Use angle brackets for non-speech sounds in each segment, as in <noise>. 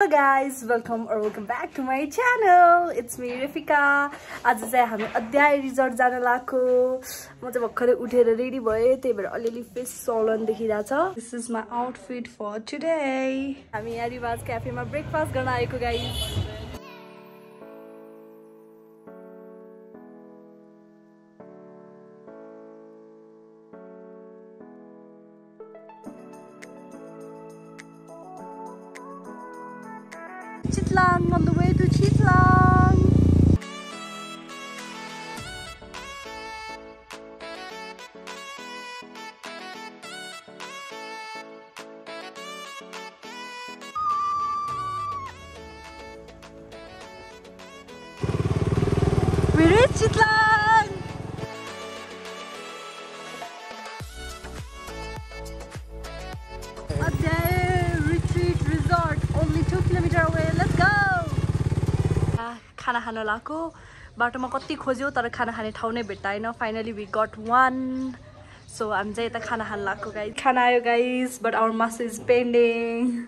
Guys, welcome or welcome back to my channel. It's me Rifika. आज चाहिँ हामी अध्याय रिजोर्ट जान लागेको। म चाहिँ भर्खरै उठेर रेडी भएँ त्यही भएर अलिअलि फेस सलन देखिरहेछ this is my outfit for today हामी यहाँ रिवाज क्याफेमा ब्रेकफास्ट गर्न आएको guys Chitlang on the way to Chitlang. We reached Chitlang. खाना खान लगाएको बाटोमा कति खोज्यो तर खाना खाने ठाउँ नै भेट्टाएन। Finally we got one so हामी चाहिँ यता खाना खान लगाएको गाई खाना आयो guys but our mass is pending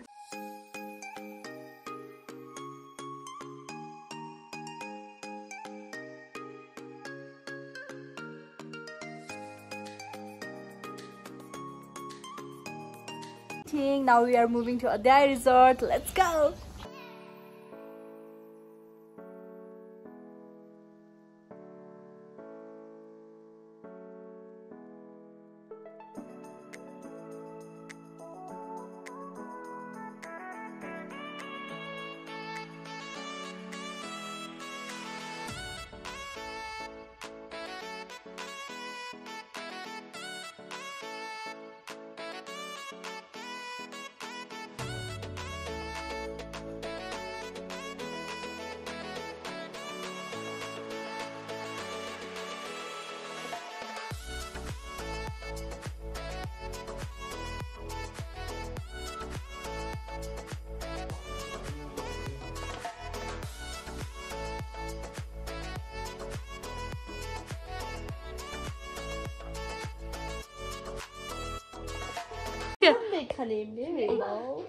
Now we are moving to Adai Resort. Let's go.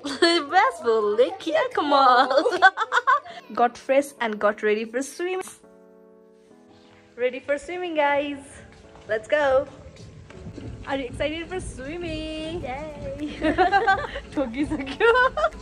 <laughs> Best here, come on. <laughs> got fresh and got ready for swimming. Ready for swimming, guys. Let's go. Are you excited for swimming? Yay! <laughs>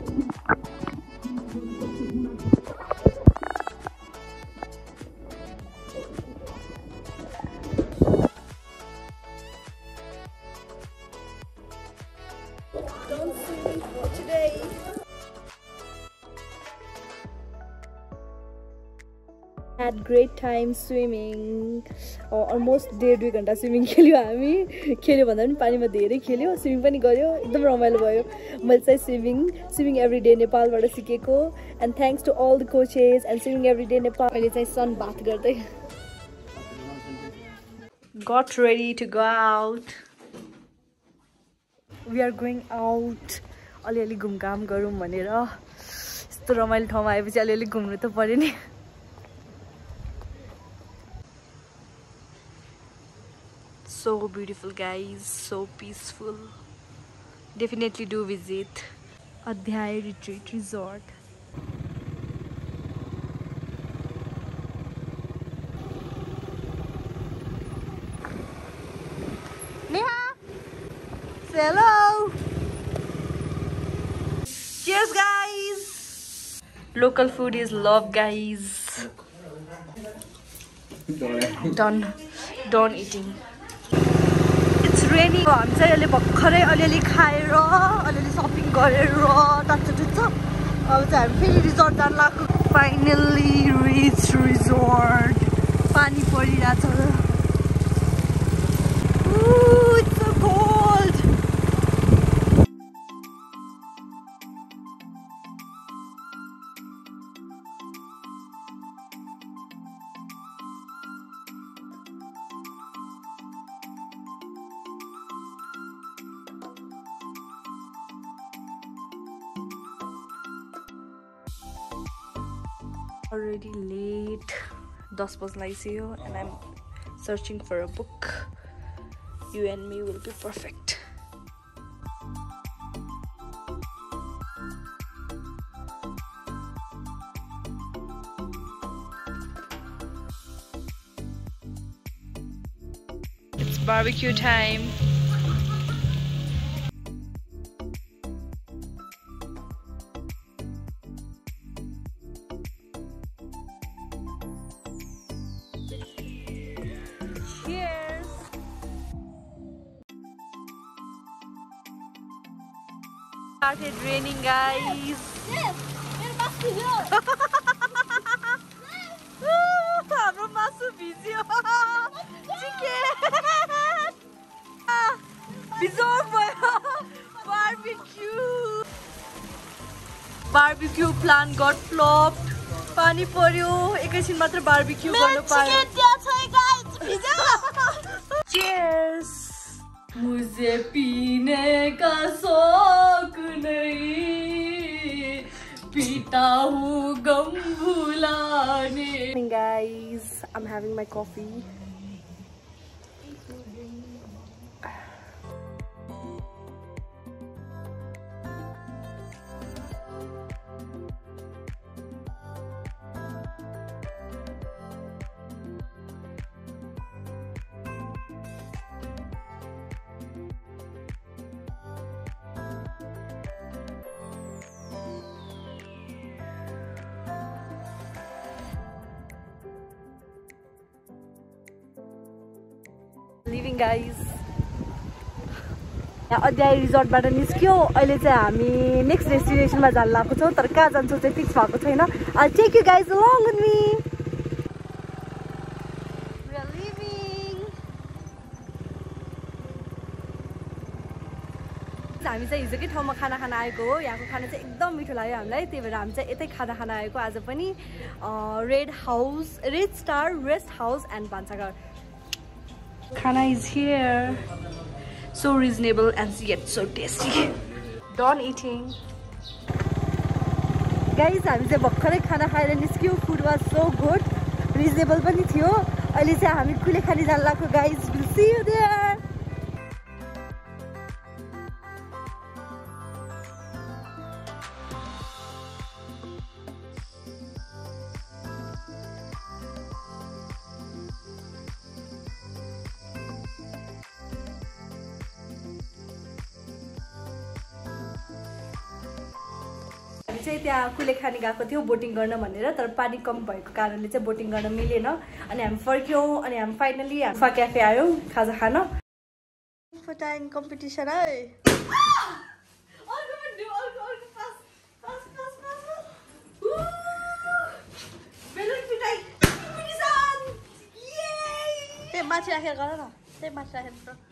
had great time swimming. Almost डेढ दुई घन्टा swimming खेल्यो हामी। खेल्यो भन्दा पनि पानीमा धेरै खेल्यो। स्विमिङ पनि गऱ्यो। एकदम रमाइलो भयो। मैले चाहिँ स्विमिङ स्विमिङ एभ्री डे नेपालबाट सिकेको। And thanks to all the coaches and swimming every day Nepal अहिले चाहिँ सन बाथ गर्दै। Got ready to go out we are going out अलिअलि घुमघाम गरौँ भनेर। यस्तो रमाइलो ठाउँमा आएपछि अलिअलि घुम्नु त पऱ्यो नि। So beautiful guys. So peaceful. Definitely do visit Adhyay Retreat Resort. Neha? Say hello. Cheers guys. Local food is love guys. Done. Done. Eating rainy हामी चाहिँ अहिले भर्खरै अलिअलि खाएर अलिअलि सपिङ गरेर टच्च टुच्च अब चाहिँ हामी फेरि रिजोर्ट जानु लाग्यो फाइनल्ली रिच रिजोर्ट पानी परिरहेछ already late 10 बज्न लागिसक्यो and I'm searching for a book you and me will be perfect it's barbecue time Started raining, guys. हाम्रो मासु भिज्यो चिकन बिजोर भयो barbecue barbecue plan got flop पानी पर्यो एकैछिन मात्र बार्बिक्यू गर्नु पायो Cheers! मुझे पीने having my coffee गाइज यहाँ अध्याय रिजोर्टबाट निस्क्यो। अहिले चाहिँ हामी नेक्स्ट डेस्टिनेसनमा जानु लागेको छौँ तर कहाँ जान्छौँ चाहिँ फिक्स भएको छैन। Take you guys long me हामी चाहिँ हिजोकै ठाउँमा खाना खान आएको हो? यहाँको खाना चाहिँ एकदम मिठो लाग्यो हामीलाई। त्यही भएर हामी चाहिँ यतै खाना खान आएको आज पनि। Red House Red Star Rest House and भान्साघर Khana is here. So reasonable and yet so tasty. Done eating. Guys हामी चाहिँ भर्खरै खाना खाएर निस्क्यौँ food was so good reasonable पनि थियो अहिले चाहिँ हामी कुले खाने जानु लाग्यो guys will see you there हामी चाहिँ त्यहाँ कुले खाने गएको थियौँ बोटिङ गर्न भनेर तर पानी कम भएको कारणले चाहिँ बोटिङ गर्न मिलेन। अनि हामी फर्क्यौँ अनि हामी फाइनली हाम्फा क्याफे आयौँ खाजा खान। कम्पिटिसन है? माथि राखेर गर न। त्यही माथि राखेर